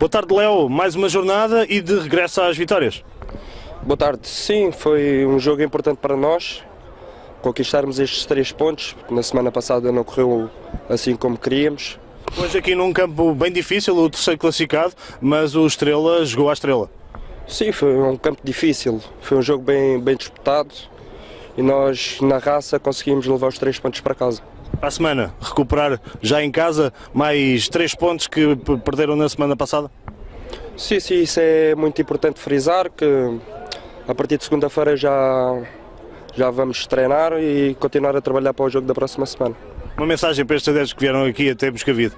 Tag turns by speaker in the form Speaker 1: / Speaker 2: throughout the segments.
Speaker 1: Boa tarde, Léo. Mais uma jornada e de regresso às vitórias.
Speaker 2: Boa tarde. Sim, foi um jogo importante para nós conquistarmos estes três pontos. Na semana passada não correu assim como queríamos.
Speaker 1: Hoje aqui num campo bem difícil, o terceiro classificado, mas o Estrela jogou à Estrela.
Speaker 2: Sim, foi um campo difícil. Foi um jogo bem, bem disputado e nós, na raça, conseguimos levar os três pontos para casa.
Speaker 1: Para a semana, recuperar já em casa mais três pontos que perderam na semana passada?
Speaker 2: Sim, sim, isso é muito importante frisar que a partir de segunda-feira já, já vamos treinar e continuar a trabalhar para o jogo da próxima semana.
Speaker 1: Uma mensagem para estes adeptos que vieram aqui até Buscavido?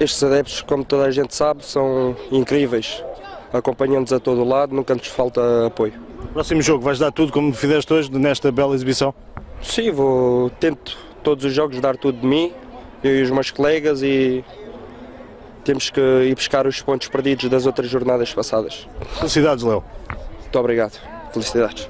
Speaker 2: Estes adeptos, como toda a gente sabe, são incríveis. Acompanham-nos a todo lado, nunca nos falta apoio.
Speaker 1: Próximo jogo, vais dar tudo como fizeste hoje nesta bela exibição?
Speaker 2: Sim, vou, tento todos os jogos dar tudo de mim, eu e os meus colegas e temos que ir buscar os pontos perdidos das outras jornadas passadas.
Speaker 1: Felicidades, Léo.
Speaker 2: Muito obrigado. Felicidades.